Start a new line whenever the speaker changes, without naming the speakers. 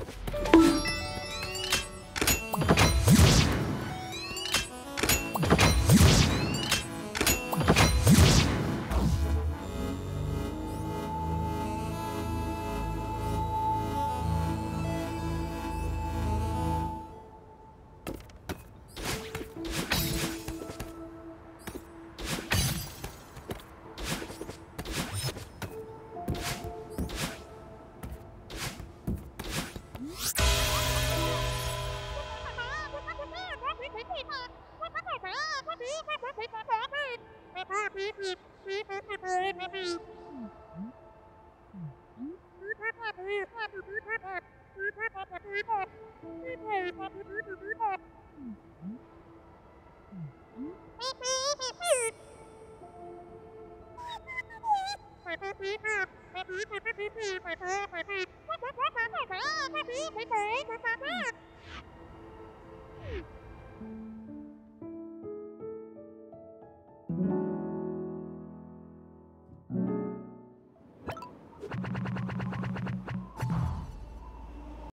Oh. Bye.